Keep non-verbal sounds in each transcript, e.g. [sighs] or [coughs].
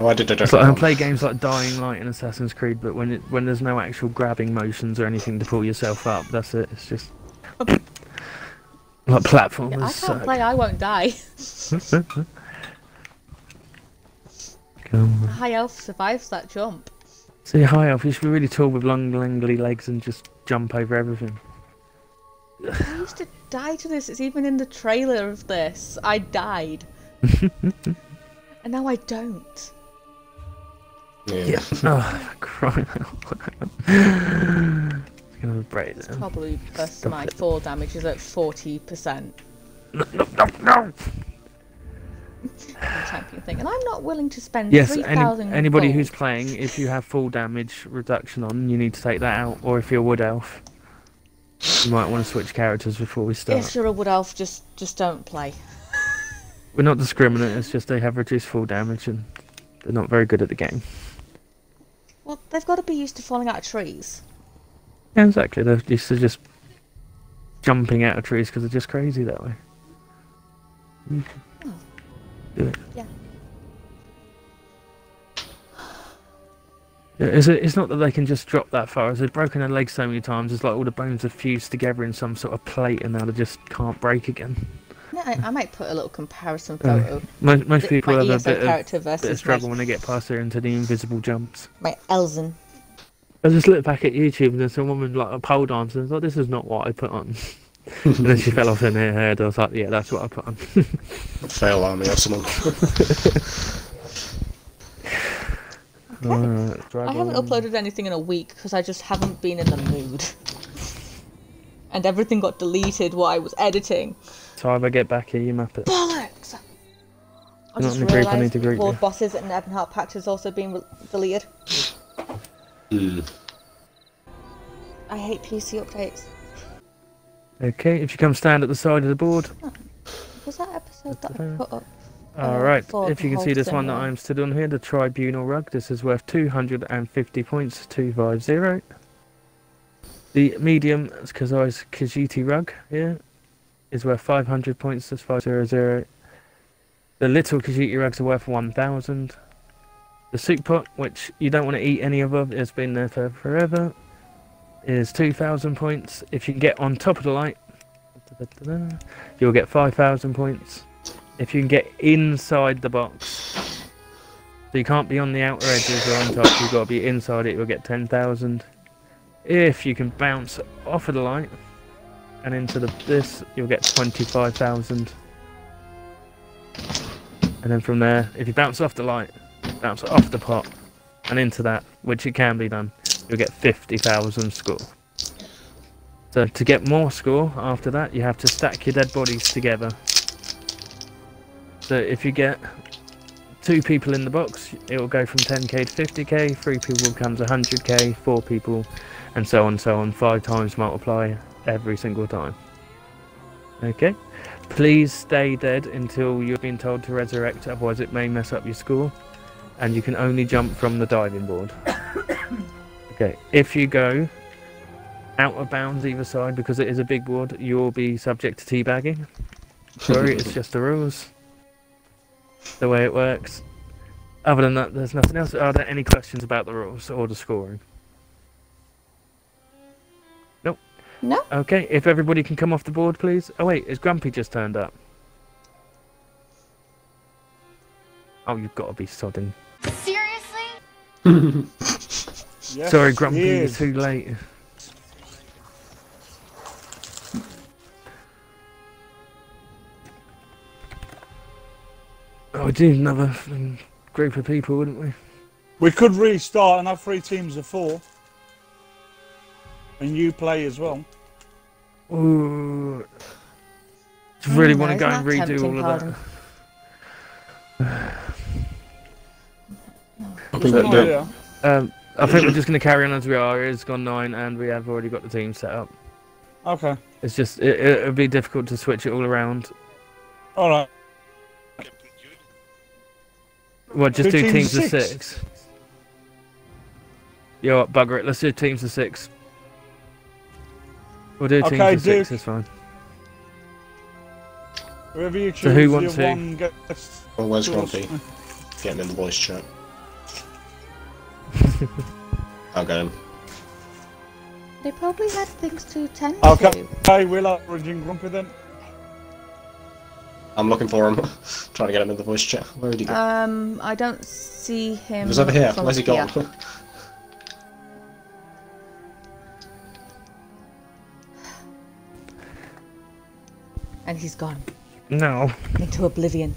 Oh, I did a It's different like I one. play games like Dying Light and Assassin's Creed, but when it when there's no actual grabbing motions or anything to pull yourself up, that's it. It's just like platformers. I can't suck. play. I won't die. Come on. High elf survives that jump. See, high elf, you should be really tall with long, langly legs and just jump over everything. I used to die to this. It's even in the trailer of this. I died. [laughs] and now I don't. Yeah. [laughs] Oh, crying out loud. It's gonna break It's probably because Stop my it. fall damage is at 40%. No, no, no, no! [laughs] champion thing. And I'm not willing to spend Yes, 3,000 any, anybody who's playing, if you have full damage reduction on, you need to take that out. Or if you're wood elf, you might want to switch characters before we start. If you're a wood elf, just just don't play. We're not discriminate, it's just they have reduced full damage and they're not very good at the game. They've got to be used to falling out of trees. Yeah, exactly. They're used to just jumping out of trees because they're just crazy that way. Do it. Yeah. Yeah, It's, it's not that they can just drop that far. As they've broken their legs so many times, it's like all the bones are fused together in some sort of plate, and now they just can't break again. Yeah, I, I might put a little comparison Oh, photo. Most, most Th- people my have a ESO bit of, character bit of versus struggle my, when they get past there into the invisible jumps. my Elzen. I just looked back at YouTube and there's a woman like a pole dancer. and I was like, this is not what I put on. [laughs] and then she fell off in her head. I was like, yeah, that's what I put on. [laughs] Fail army or something. [laughs] Alright, I haven't uploaded anything in a week because I just haven't been in the mood. And everything got deleted while I was editing. So if I get back here, you map it. Bollocks! I You're not just in the group, I need realised to group World you. Bosses and Ebonheart Pact has also been re- deleted. Hmm. I hate PC updates. Okay, if you come stand at the side of the board. Was that episode that I put up? Alright, for if you can see this one that. I'm stood on here, the Tribunal Rug. This is worth 250 points, 250. The medium it's Kazai's Khajiit Rug here is worth 500 points, that's 500. The little Khajiit Rugs are worth 1000. The soup pot, which you don't want to eat any of, it's been there for forever, is 2000 points. If you can get on top of the light, you'll get 5000 points. If you can get inside the box, so you can't be on the outer edges or on top, you've got to be inside it, you'll get 10,000. If you can bounce off of the light and into the this, you'll get 25,000. And then from there, if you bounce off the light, bounce off the pot and into that, which it can be done, you'll get 50,000 score. So to get more score after that, you have to stack your dead bodies together. So if you get two people in the box, it will go from 10k to 50k, three people becomes 100k, four people, and so on, so on, five times multiply every single time. Okay? Please stay dead until you've been told to resurrect, otherwise it may mess up your score. And you can only jump from the diving board. [coughs] okay, if you go out of bounds either side because it is a big board, you'll be subject to teabagging. [laughs] Sorry, it's just the rules. The way it works. Other than that, there's nothing else. Are there any questions about the rules or the scoring? No? Okay, if everybody can come off the board, please. Oh wait, is Grumpy just turned up? Oh, you've got to be sodding. Seriously? [laughs] Yes, Sorry, Grumpy, he you're is. too late. Oh, we do another group of people, wouldn't we? We could restart and have three teams of four. And you play as well. Ooh. Just really Mm, want to go and redo tempting, all of that. I [sighs] think that- that- Um, I think we're just going to carry on as we are. It's gone nine, and we have already got the team set up. Okay. It's just it, it'll be difficult to switch it all around. All right. Well, just Two do teams teams of of six? six. Yo, what, bugger it. Let's do teams of six. We'll do teams Okay, of six. Duke. It's fine. Whoever you choose, So who your wants who? one gets. Well, where's. Grumpy? Getting in the voice chat. [laughs] I'll get him. They probably had things to tend Okay, to. okay we'll have Raging Grumpy then. I'm looking for him. [laughs] Trying to get him in the voice chat. Where did he go? Um, I don't see him. He's over here. Where's he gone? [laughs] And he's gone No. into oblivion.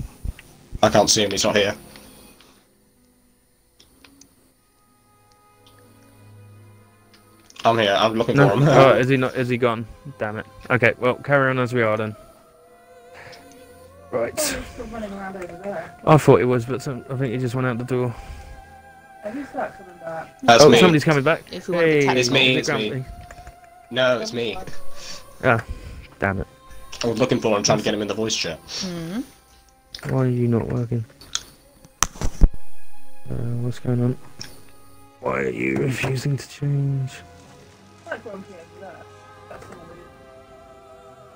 I can't see him. He's not here. I'm here. I'm looking No. for him. Oh, is he not? Is he gone? Damn it. Okay. Well, carry on as we are then. Right. Still running around over there. I thought he was, but some, I think he just went out the door. And who's that coming back? That's oh, me. somebody's coming back. If you want to Hey. It's me, it's me. No, it's me. Ah, damn it. I was looking for him, trying to get him in the voice chat. Hmm. Why are you not working? Uh, what's going on? Why are you refusing to change? Like Grumpy over there. That's the one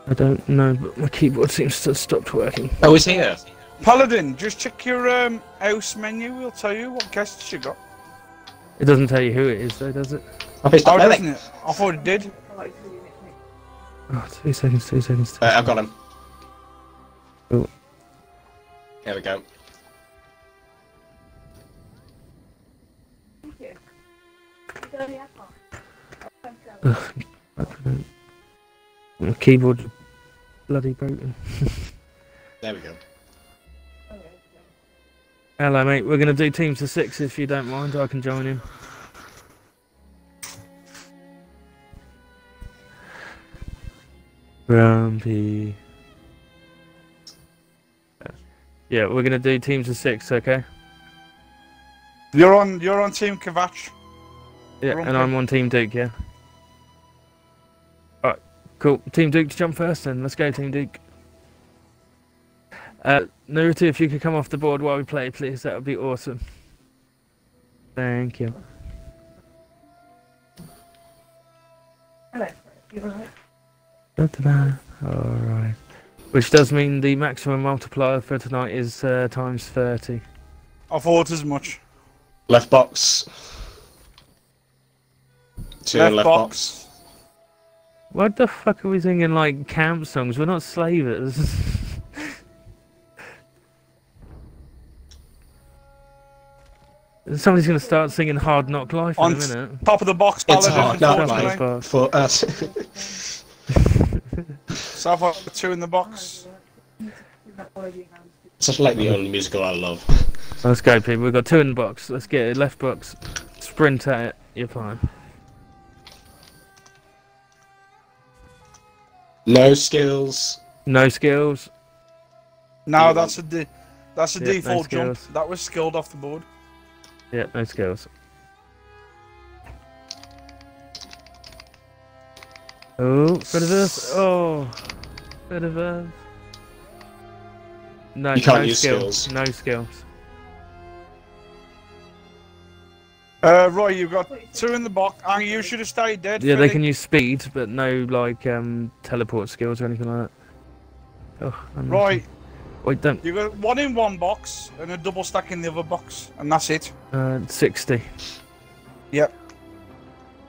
I don't know, but my keyboard seems to have stopped working. Oh, he's here. Paladin, just check your um, house menu. We'll tell you what guests you got. It doesn't tell you who it is, though, does it? Oh, he's Oh, doesn't it? I thought it did. Oh, two seconds, two seconds. Two Uh, I've got him. Oh. There we go. Thank you. You got any alcohol? Thank you. seconds. My keyboard's bloody broken. [laughs] There we go. Okay, okay. Hello, mate. We're going to do teams of six if you don't mind. I can join in. Grumpy. Yeah, we're going to do teams of six, okay? You're on. You're on Team Kvatch. Yeah, Grumpy. and I'm on Team Duke, yeah. Alright, cool. Team Duke to jump first then. Let's go, Team Duke. Uh, Naruto, if you could come off the board while we play, please, that would be awesome. Thank you. Hello. You alright? Alright. Which does mean the maximum multiplier for tonight is uh, times 30. I thought as much. Left box. Two left, left, box. box. What the fuck are we singing like camp songs? We're not slavers. [laughs] Somebody's gonna start singing Hard Knock Life in On a minute. Top of the box, It's Paladin. hard, not unfortunately. like for us. [laughs] So I've got two in the box. You've not followed your hands. Such like the only musical I love. Let's go, people. We've got two in the box. Let's get it. Left box. Sprint at it. You're fine. No skills. No skills. No, that's a de- that's a Yeah, no default jump. That was skilled off the board. Yeah, no skills. Oh, bit of this. Oh, bit of this. No, You can't no use skills. skills. No skills. Uh, Roy, you've got two in the box. And you should have stayed dead. Yeah, they Philly. can use speed, but no like um teleport skills or anything like that. Oh, I'm Roy, Wait, don't. you got one in one box and a double stack in the other box, and that's it. Uh, sixty. Yep.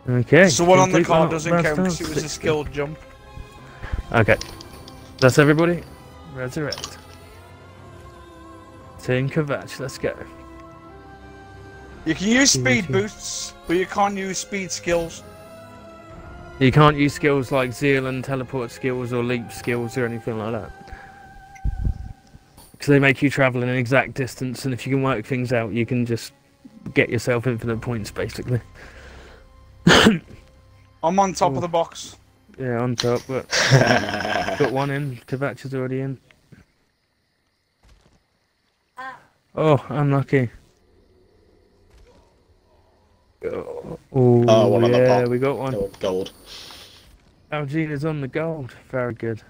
Okay. So one on the complete card doesn't count time, because it was a skilled jump. Okay. That's everybody. Resurrect. Team Kvatch, let's go. You can use speed boosts, but you can't use speed skills. You can't use skills like zeal and teleport skills or leap skills or anything like that. Because they make you travel in an exact distance, and if you can work things out, you can just get yourself infinite points, basically. [laughs] I'm on top Ooh. of oh. the box. Yeah, on top, but [laughs] got one in. Kvatch is already in. Ah. Oh, unlucky. Oh, Oh, one on the yeah, pop. we got one. Oh, gold. Algina's on the gold. Very good.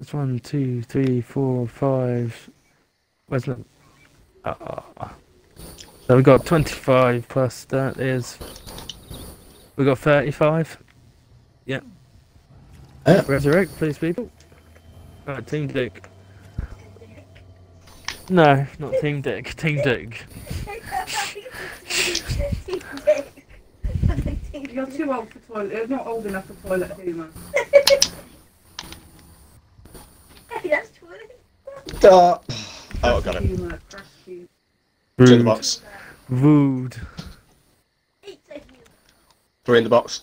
It's one, two, three, four, five. Where's the? Ah. ah, ah. So we've got 25 plus that is. we've got 35. Yeah. Yeah. Resurrect, please, people. Alright, Team Duke. No, not Team Dick. Team Dick. [laughs] You're too old for toilet. You're not old enough for toilet humour. [laughs] That's funny. Uh, oh, got it. Humour, crash humour. Two in the box. Rude. It's a. Three in the box.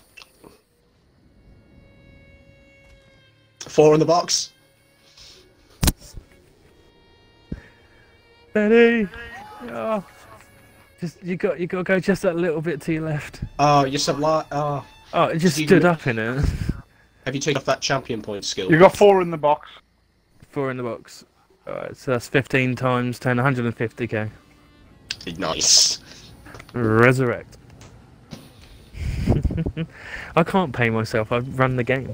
Four in the box. Betty. Oh. Just you got you got to go just that little bit to your left. Oh, you said like. Oh, Oh, it just You- stood up in it. have you taken off that champion point skill? You got four in the box. Four in the box. Alright, so that's 15 times 10, 150k. Nice. Resurrect. [laughs] I can't pay myself, I run the game.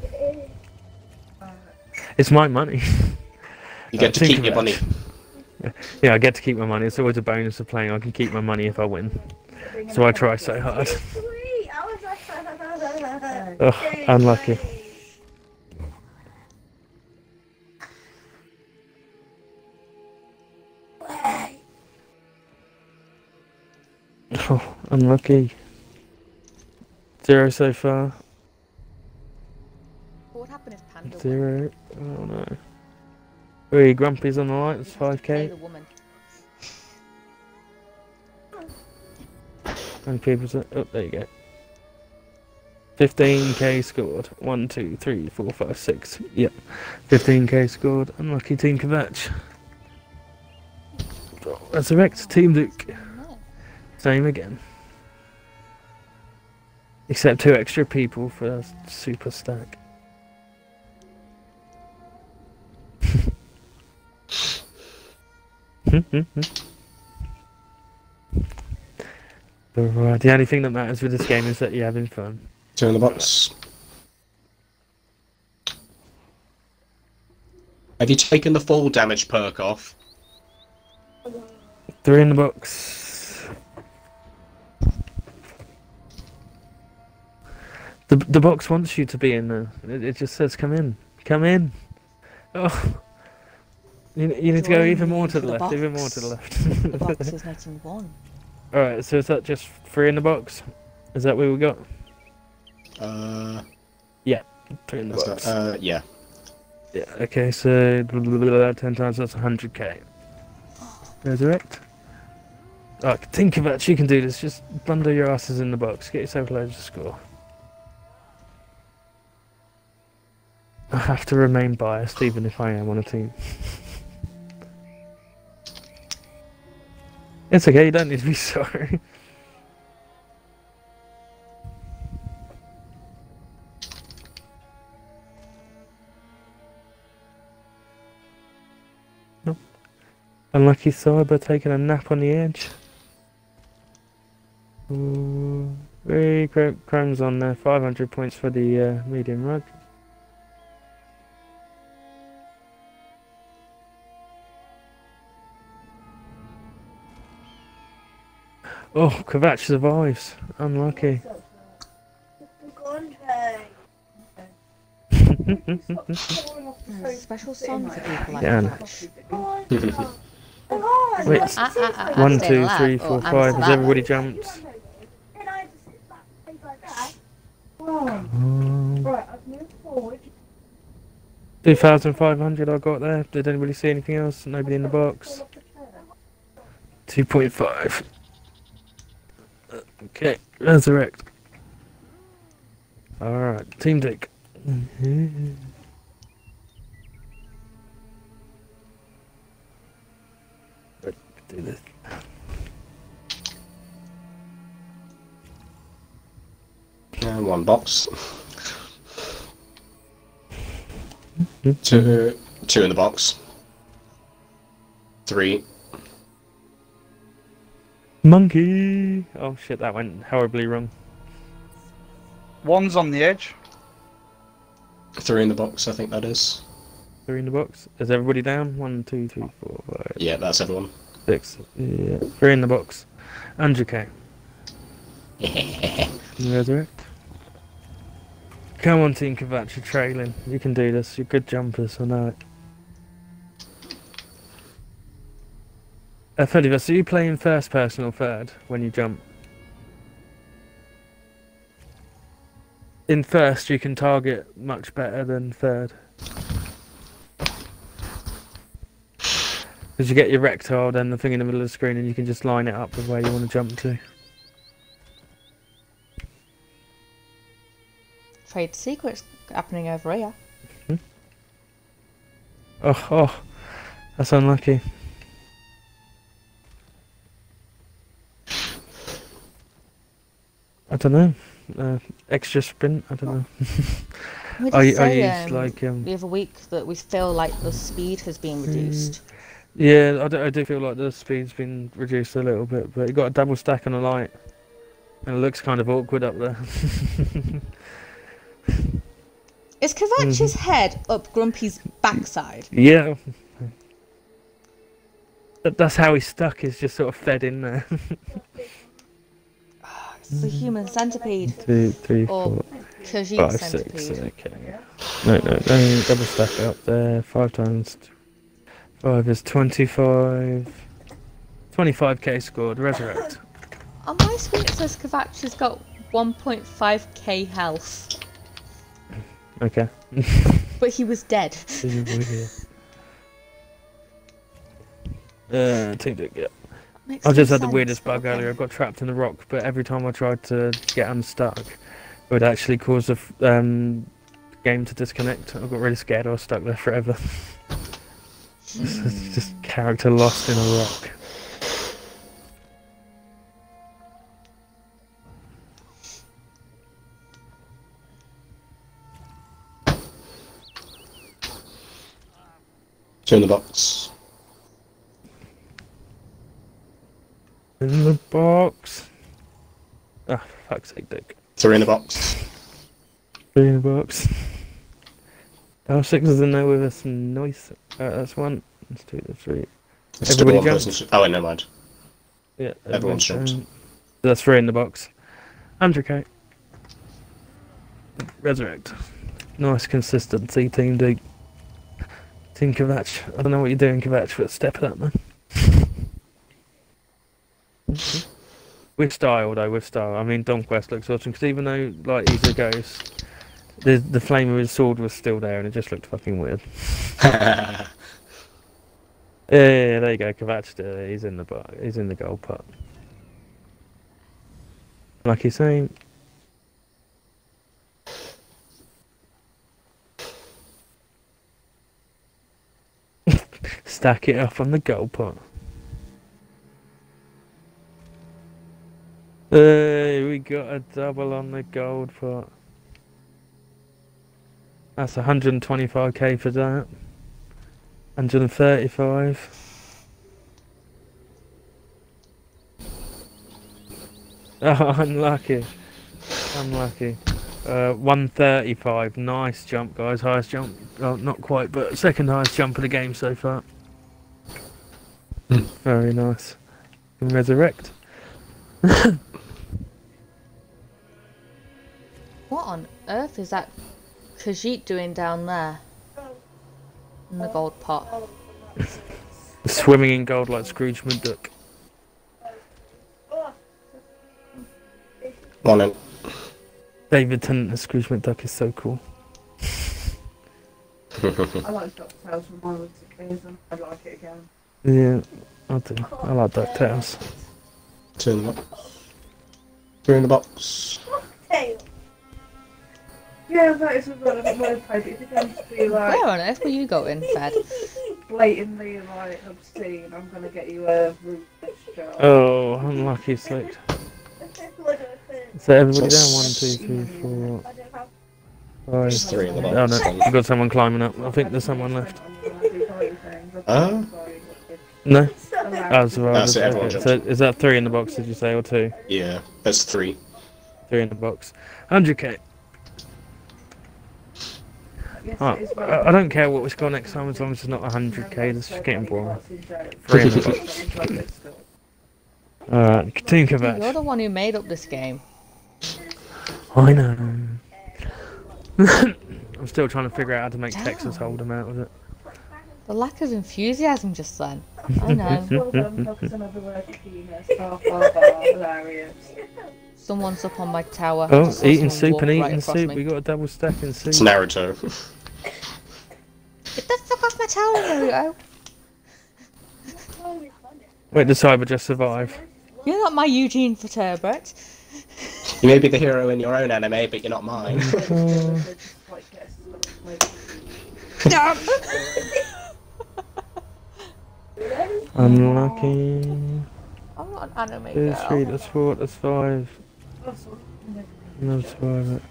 It's my money. You get uh, to keep your money. Yeah, I get to keep my money. It's always a bonus of playing. I can keep my money if I win. So I try so hard. Sweet. I was Ugh, unlucky. Oh, unlucky. Zero so far. What would happen if Panda? Zero. Oh no. Three Grumpy's on the lights, Pay 5k. the woman. And people's. Oh, there you go. 15k scored. One, two, three, four, five, six. Yep. 15k scored. Unlucky Team Kvatch. Resurrect Team Duke. Same again. Except two extra people for a super stack. Right, uh, the only thing that matters with this game is that you're having fun. Two in the box. Have you taken the full damage perk off? Three in the box. The the box wants you to be in there. It, it just says come in, come in. Oh, you, you need to go even more to the the left, even more to the left. The box [laughs] is letting one. All right, so is that just three in the box? Is that what we got? Uh, Three in the box. not, uh, yeah. Yeah. Okay, so ten times that's hundred k. Resurrect. Oh, think about it. You can do this. Just bundle your asses in the box. Get yourself loads of score. I have to remain biased, even if I am on a team. It's okay. You don't need to be [laughs] sorry. Unlucky Cyber taking a nap on the edge. Ooh, three chr- chromes on there, 500 points for the uh, medium rug. Oh, Kvatch survives. Unlucky. [laughs] Special song for people like Yeah. that. Wait, ah, ah, ah, one, stay two, alive, three, or four, answer five. Has everybody jumped? Right, I've moved forward. 2,500 I got there. Did anybody see anything else? Nobody in the box. 2.5. Okay, resurrect. Alright, Team Dick. Let's do this. And one box. Two, two in the box. Three. Monkey! Oh shit, that went horribly wrong. One's on the edge. Three in the box, I think that is. Three in the box. Is everybody down? One, two, three, four, five, Yeah, that's everyone. six. Yeah, three in the box. 100k. [laughs] Resurrect. Come on, Team Kavacha, trailing. You can do this. You're good jumpers, I know it. Uh, Fediverse, are you playing first person or third when you jump? In first, you can target much better than third. Because you get your rectile, then the thing in the middle of the screen, and you can just line it up with where you want to jump to. Trade secrets happening over here. Oh, oh, that's unlucky. I don't know. Uh, extra sprint. I don't know. [laughs] I, I say, used um, like um. the other week that we feel like the speed has been reduced. Yeah, I do, I do feel like the speed's been reduced a little bit, but you got a double stack on the light, and it looks kind of awkward up there. [laughs] Is Kvatch's head up Grumpy's backside? yeah. That- That's how he's stuck. He's just sort of fed in there. [laughs] The human centipede. Two, three, four, five, six. centipede. Okay. No, no, no. Double stack up there. Five times five is 25. 25k scored. Resurrect. On my screen it says Kvatch has got 1.5k health, Okay. [laughs] but he was dead. [laughs] Uh, Team yeah. Makes I just no had the weirdest bug okay. earlier. I got trapped in the rock, but every time I tried to get unstuck, it would actually cause the f- um, game to disconnect. I got really scared. I was stuck there forever. It's [laughs] just character lost in a rock. Turn the box. In the box. Ah, for fuck's sake, Dick. Three in the box. Three in the box. Our six is in there with us. Nice. Uh, that's one. That's two. That's three. It's Everybody one jumped. person. Oh, wait, never mind. Yeah. Everyone's everyone- jumped. um, That's three in the box. 100k. Resurrect. Nice consistency, Team D. Team Kvatch. I don't know what you're doing, Kvatch, but step it up, man. With style, though, with style. I mean, Don Donquest looks awesome, because even though, like, he's a ghost, the, the flame of his sword was still there, and it just looked fucking weird. [laughs] Yeah, there you go, Kvatch. uh, He's in the bo- he's in the goal pot. Like you're saying. [laughs] Stack it up on the goal pot. Hey, we got a double on the gold pot. That's 125k for that. 135. [laughs] Oh, unlucky. Unlucky. Uh, 135. Nice jump, guys. Highest jump. Well, not quite, but second highest jump of the game so far. Hmm. Very nice. Resurrect. [laughs] What on earth is that Khajiit doing down there? In the gold pot. [laughs] Swimming in gold like Scrooge McDuck. One in. David Tennant as Scrooge McDuck is so cool. [laughs] I like Dr. Tales from when I was a kid. and I'd like it again. Yeah, I do. I like DuckTales. Two in the box. Three in the box. Tail. Yeah, that is a relevant word played. If you're going to be like Where on earth were you going, Fed? blatantly like obscene, I'm going to get you a ruthless job. Oh, unlucky slick. So everybody down. One, two, three, four, I don't five. There's three in the Oh no, I've got someone climbing up. I think there's someone left. Ah. No? Uh, Oh, so I Ah, so everyone okay. So is that three in the box, did you say, or two? Yeah, that's three. Three in the box. 100k. Oh, I I don't care what we score next time as long as it's not 100k. This is getting boring. [laughs] Three in. Alright, Team You're the one who made up this game. I know. [laughs] I'm still trying to figure out how to make Texas Damn. Hold'em out of it. The lack of enthusiasm just then. I know. [laughs] Well done, focus on other work, Kina. Star, bar, bar, hilarious. Someone's up on my tower. Oh, Just eating soup and walk right eating soup. me. We got a double stack in soup. It's Naruto. [laughs] Get the fuck off my tower, Naruto. Wait, the cyber just survive. You're not my Eugene Vertebrate. You may be the hero in your own anime, but you're not mine. Like, yes, like, Unlucky. I'm not an anime There's three, girl. that's four, that's five. That's survivor.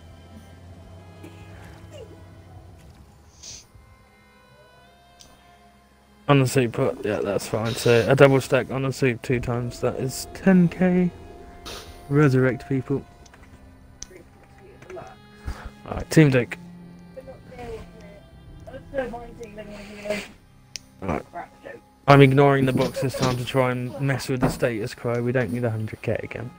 On the soup pot, yeah, that's fine. So a double stack on the soup two times, that is 10k. Resurrect people. Alright, Team Duke. Alright. I'm ignoring the box this time to try and mess with the status quo. We don't need 100k again.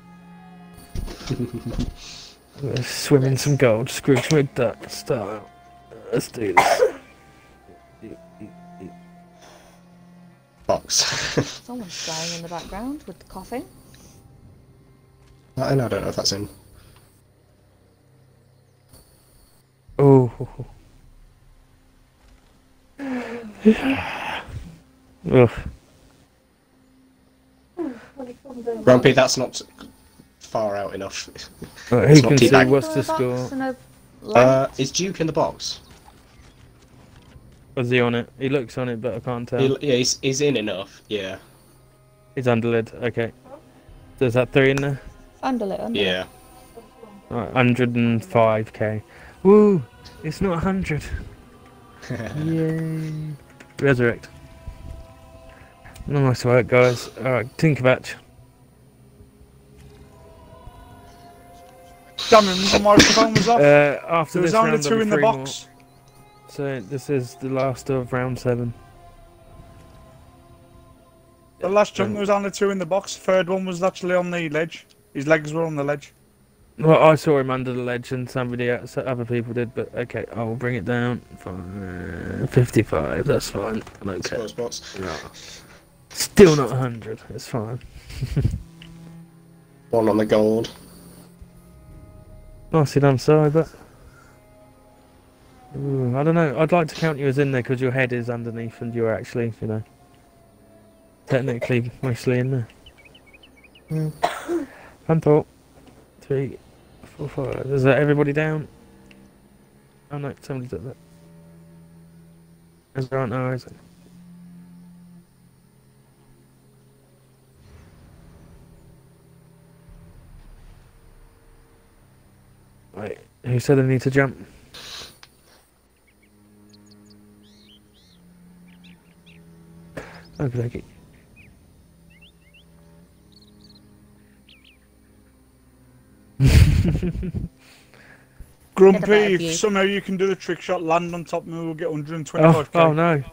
Let's [laughs] swim in some gold. Scrooge McDuck style. Let's do this. Box. Someone's dying in the background with the coughing. I uh, know, I don't know if that's in. Oh. Ugh. Grumpy, that's not far out enough. Right, who can see teabag. what's the score? and Uh, is Duke in the box? Was he on it? He looks on it, but I can't tell. He, yeah, he's, he's in enough. Yeah. He's under lid. Okay. So is that three in there? Under it, under it. Yeah. Right, 105k. Woo! It's not 100. [laughs] Yay. Resurrect. Nice work, guys. Alright, Tinkerbatch. Damn him, the microphone was off. [laughs] Uh, after there was this only round, two in the three more. box. So this is the last of round seven. The last jump, was only two in the box. Third one was actually on the ledge. His legs were on the ledge. Well, I saw him under the ledge, and somebody else, other people did. But okay, I will bring it down. Fine. Fifty-five. That's fine. I'm okay. Suppose box. Still not hundred. It's fine. [laughs] One on the gold. Nicely done, Cyber. Ooh, I don't know. I'd like to count you as in there because your head is underneath, and you're actually, you know, technically mostly in there. Mm. Thought. Three, four, five. Is that everybody down? Oh no, somebody's at that. Is there aren't no, is it? Wait, who said I need to jump? Okay, okay. [laughs] Get Grumpy, if somehow you can do the trick shot, land on top of me, we'll get 125k. Oh, oh no.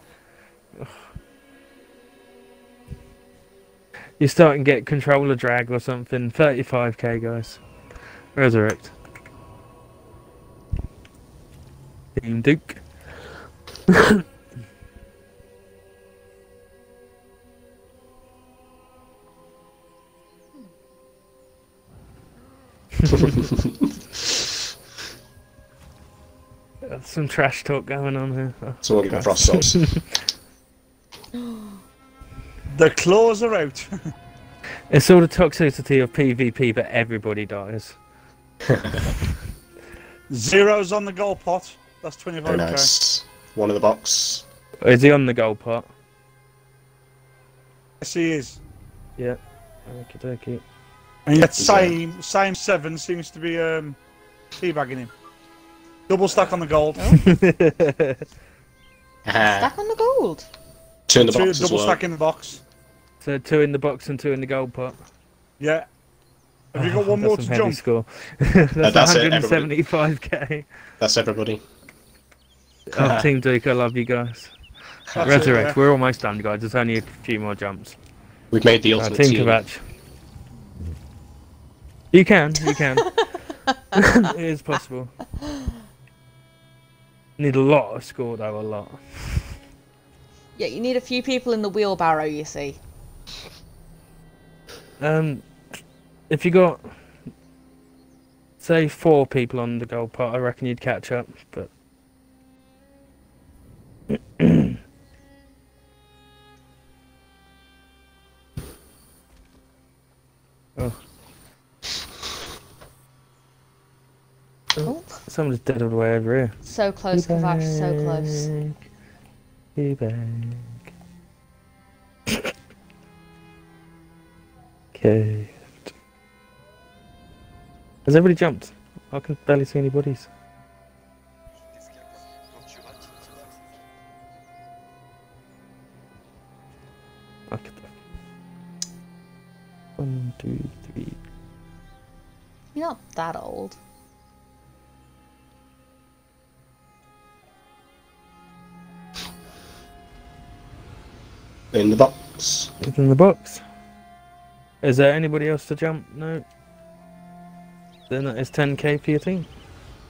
You start and get controller drag or something. 35k, guys. Resurrect. Team Duke. Got some trash talk going on here. Oh, It's all the frost sauce. The claws are out. [laughs] It's all the toxicity of PvP, but everybody dies. [laughs] Zeros on the goal pot. That's 25k. Very nice. One in the box. Is he on the goal pot? Yes, he is. Yeah. Okie dokie. And yet, Is there- same same seven seems to be um, teabagging him. Double stack on the gold. Ah, [laughs] [laughs] Stack on the gold. two in the Two, box as double well. stack in the box. so two in the box and two in the gold pot. Yeah. Have you Oh, got one that's more to jump? Score. [laughs] that's that's 175k. That's everybody. Oh, [laughs] Team Duke, I love you guys. That's it, Resurrect, yeah. we're almost done, guys. There's only a few more jumps. We've made the Uh, ultimate Team team. Kvatch. You can, you can. [laughs] it is possible. Need a lot of score though, a lot. Yeah, you need a few people in the wheelbarrow, you see. Um, if you got say four people on the gold pot, I reckon you'd catch up. But oh, Oh, someone's dead all the way over here. so close, Kvatch, so close. Be back. Okay. Has everybody jumped? I can barely see any bodies. That old. In the box. It's in the box. Is there anybody else to jump? No. Then that is 10k for your team.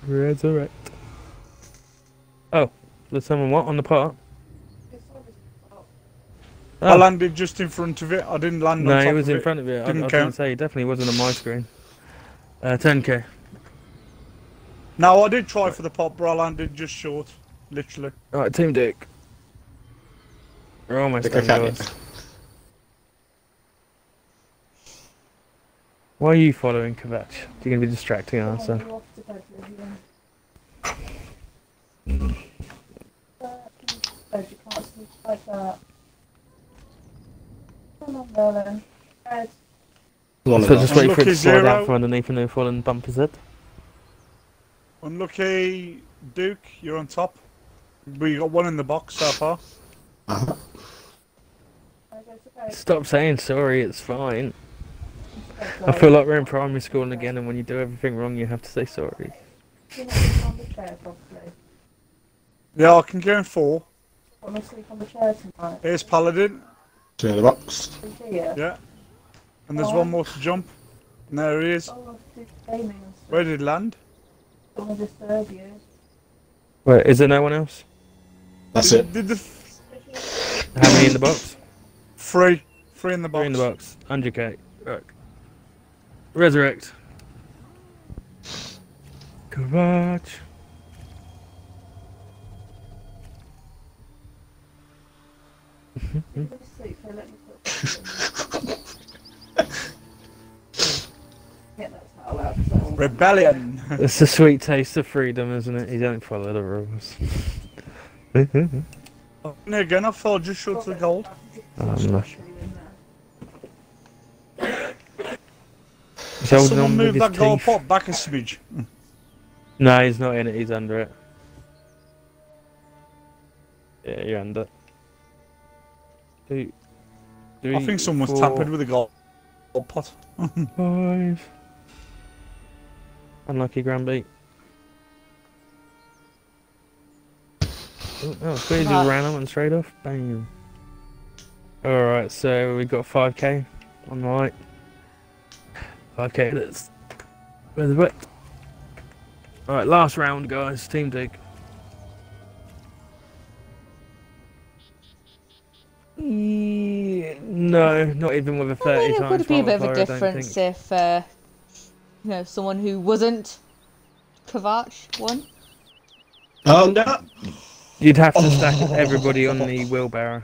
Resurrect. Oh, there's someone what on the pot? I Oh, landed just in front of it. I didn't land on no, top he was in it. front of it. I, I Didn't was going count. say, he definitely wasn't on my screen. Uh, 10k. No, I did try for the pop, but I landed just short. Literally. Alright, Team Dick. We're almost Think I done, Why are you following Kvatch? You're going to be distracting us. So. You One So just those. wait for it to Unlucky slide zero. out from underneath and no falling bump his head. Unlucky Duke, you're on top. We got one in the box so far. Uh-huh. I go to bed. Stop saying sorry, it's fine. I feel like we're in primary school again, and when you do everything wrong, you have to say sorry. You're not sleep on the chair properly. Yeah, I can go in four. Want to sleep on the chair tonight? Here's Paladin. Two in the box. Yeah. And there's Oh. one more to jump. And there he is. Oh, I did gaming and stuff. Where did he land? Don't want to disturb you. Wait, is there no one else? That's did, it. Did the f- How many in the box? three? Three in the box. Three in the box. 100k. Right. Resurrect. Garage. [laughs] Rebellion. It's the sweet taste of freedom, isn't it? You don't follow the rules. again, I fell just short of the gold. Um, I'm not sure. He's holding Someone on move that gold pot back a smidge. No, he's not in it. He's under it. Yeah, you're under. Two, three, I think someone's four, tampered with the gold gold pot. [laughs] Five. Unlucky Granby. Oh, oh Squeeze just Right. ran up and straight off. Bang. Alright, so we've got 5k on the right. 5k, that's. Where's the wet? Alright, last round, guys. Team dig. Yeah, No, not even with a 30 I mean, it would be a bit of a multiplier, I don't difference if, uh, you know, someone who wasn't Kvatch won. Oh um, no! You'd have to oh. stack everybody on the wheelbarrow.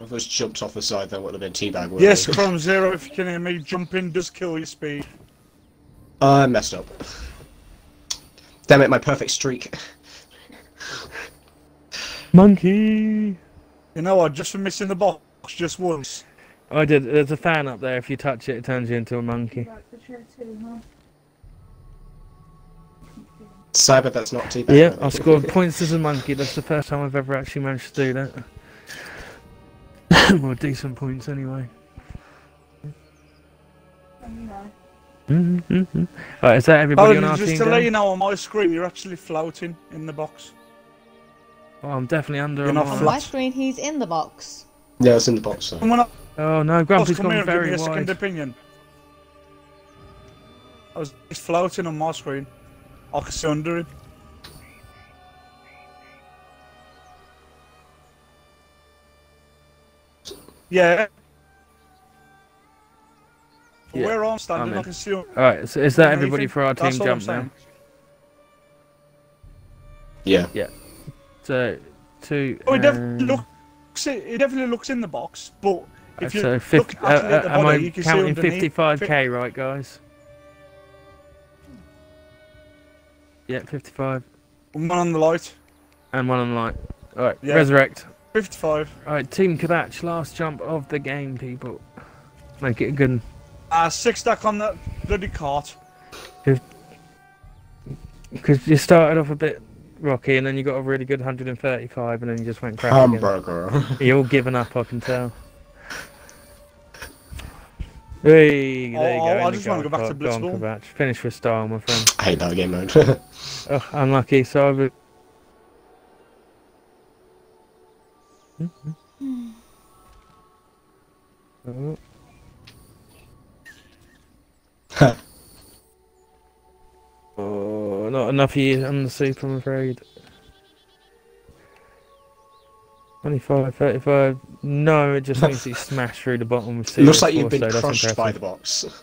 If I just jumped off the side, that would have been teabag. wouldn't Yes, it? Chrome Zero, if you can hear me, jumping does kill your speed. I messed up. Damn it, my perfect streak. Monkey! You know what, just for missing the box just once. I did. There's a fan up there. If you touch it, it turns you into a monkey. Cyber, that's not teabag. Yeah, I scored points as a monkey. That's the first time I've ever actually managed to do that. [coughs] well, decent points anyway. Uh, Mm-hmm. Right, is that everybody Paladin, on our just team? to let you know, on my screen, you're actually floating in the box. Oh, I'm definitely under. You're on not. On my screen, he's in the box. Yeah, it's in the box. So. Someone Oh no, Grumpy's come here gone and give me very a second wide. opinion. I was he's floating on my screen. I can see under him. Yeah. From Yeah, Where I'm standing, I'm I in. can see. 'em Alright, so is that underneath everybody for our team That's jump now? Yeah. Yeah. So, two. Oh, it definitely and- looks. It definitely looks in the box, but if you so, look fif- uh, at the uh, am body, I you can counting underneath. 55k, right, guys? Yeah, 55. One on the light. And one on the light. Alright, Yeah. resurrect. 55. Alright, Team Kvatch, last jump of the game, people. Make it a good. Uh, six stack on that bloody cart. Because you started off a bit rocky and then you got a really good 135 and then you just went crap. again. Hamburger. [laughs] You're all giving up, I can tell. Hey, there you Oh, go. I in just wanna go back to pot. Go on, Blitzball. Finish with style, my friend. I hate that game mode. [laughs] Oh, unlucky, so I would... Hmm. Oh. oh, not enough here on the soup, I'm afraid. 25, 35. No, it just means he [laughs] smashed through the bottom with Looks like you've been so crushed by the box.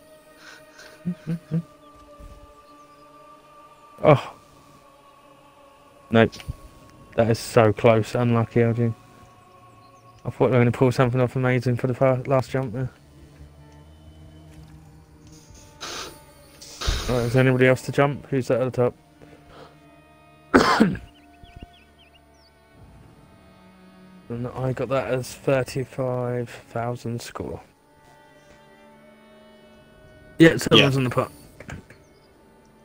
[laughs] Oh. Nope. That is so close. Unlucky, LG. I thought they were going to pull something off amazing for the last jump there. [sighs] Right, is there anybody else to jump? Who's that at the top? [coughs] and I got that as 35,000 score. Yeah, someone's in the pot.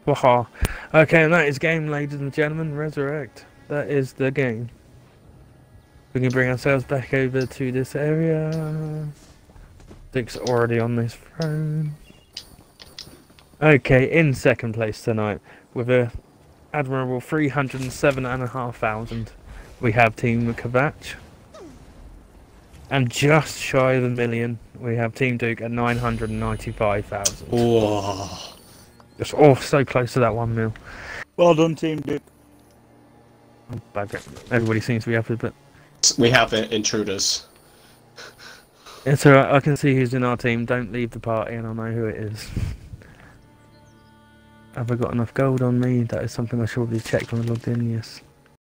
Waha. Okay, and that is game, ladies and gentlemen. Resurrect. That is the game. We can bring ourselves back over to this area. Dick's already on this throne. Okay, in second place tonight with a admirable 307,500. We have Team Kvatch. And just shy of a million, we have Team Duke at 995,000. Whoa. Just oh, so close to that one mil. Well done, team, dude. Everybody seems to be happy, but We have intruders. it's alright. I can see who's in our team. Don't leave the party, and I'll know who it is. Have I got enough gold on me? That is something I should probably checked when I logged in. Yes.